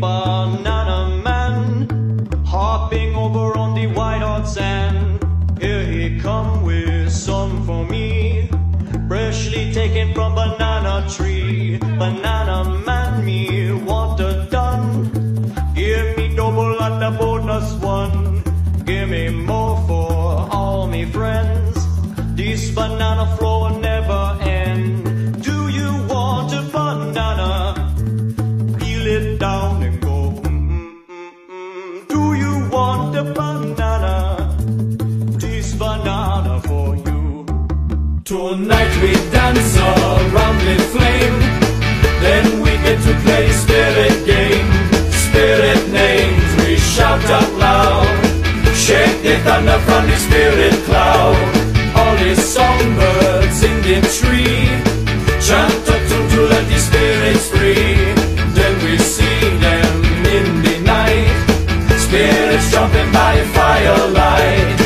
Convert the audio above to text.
banana man hopping over on the white hot sand. Here he come with some for me, freshly taken from banana tree. Banana man, me want a done. Give me double and a bonus one. Give me more for all me friends. This banana flow never end. Down and go. mm, mm, mm. Do you want a banana? This banana for you. Tonight we dance around the flame. Then we get to play spirit game. Spirit names we shout out loud. Shake the thunder from the spirit cloud. jumping by a firelight.